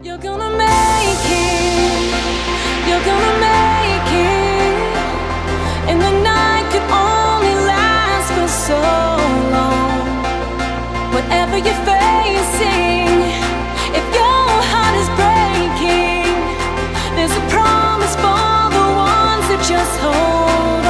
You're gonna make it, you're gonna make it. And the night can only last for so long. Whatever you're facing, if your heart is breaking There's a promise for the ones that just hold